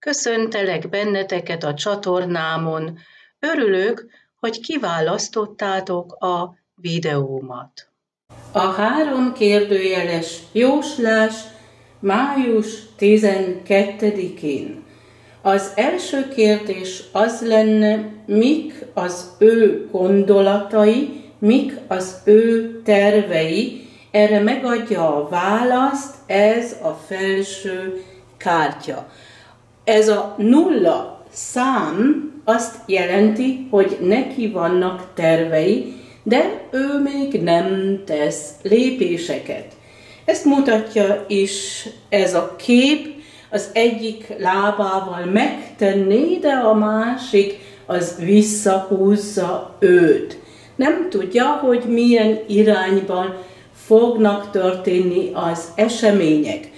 Köszöntelek benneteket a csatornámon. Örülök, hogy kiválasztottátok a videómat. A három kérdőjeles jóslás május 12-én. Az első kérdés az lenne, mik az ő gondolatai, mik az ő tervei, erre megadja a választ ez a felső kártya. Ez a nulla szám azt jelenti, hogy neki vannak tervei, de ő még nem tesz lépéseket. Ezt mutatja is ez a kép, az egyik lábával megtenné, de a másik az visszahúzza őt. Nem tudja, hogy milyen irányban fognak történni az események.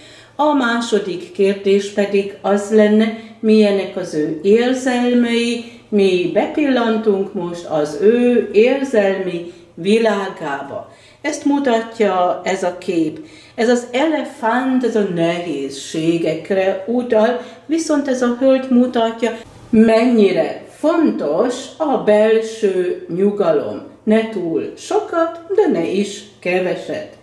A második kérdés pedig az lenne, milyenek az ő érzelmei, mi bepillantunk most az ő érzelmi világába. Ezt mutatja ez a kép. Ez az elefánt, ez a nehézségekre utal, viszont ez a hölgy mutatja, mennyire fontos a belső nyugalom. Ne túl sokat, de ne is keveset.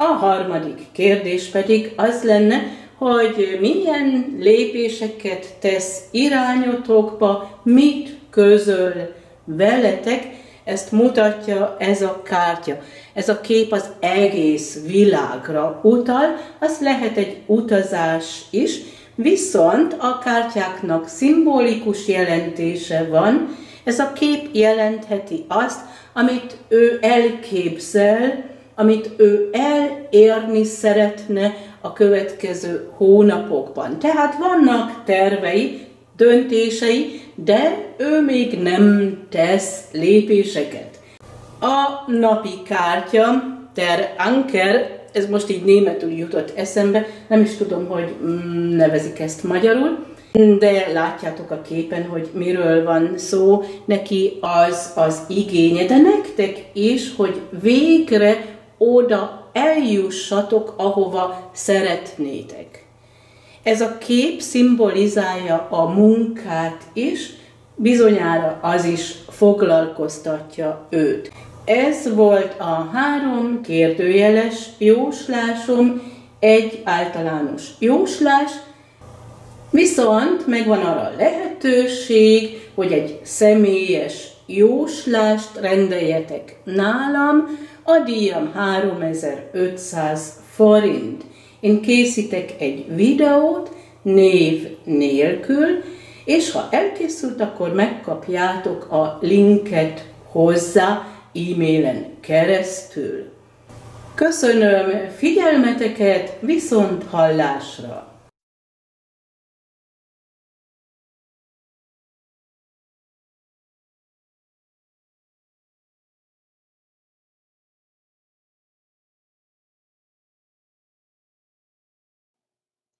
A harmadik kérdés pedig az lenne, hogy milyen lépéseket tesz irányotokba, mit közöl veletek, ezt mutatja ez a kártya. Ez a kép az egész világra utal, az lehet egy utazás is, viszont a kártyáknak szimbolikus jelentése van, ez a kép jelentheti azt, amit ő elképzel, amit ő elérni szeretne a következő hónapokban. Tehát vannak tervei, döntései, de ő még nem tesz lépéseket. A napi kártya, der Anker, ez most így németül jutott eszembe, nem is tudom, hogy mm, nevezik ezt magyarul, de látjátok a képen, hogy miről van szó, neki az az igénye, de nektek is, hogy végre oda eljussatok, ahova szeretnétek. Ez a kép szimbolizálja a munkát is, bizonyára az is foglalkoztatja őt. Ez volt a három kérdőjeles jóslásom, egy általános jóslás, viszont megvan arra lehetőség, hogy egy személyes jóslást rendeljetek nálam, a díjam 3500 forint. Én készítek egy videót név nélkül, és ha elkészült, akkor megkapjátok a linket hozzá e-mailen keresztül. Köszönöm figyelmeteket, viszont hallásra!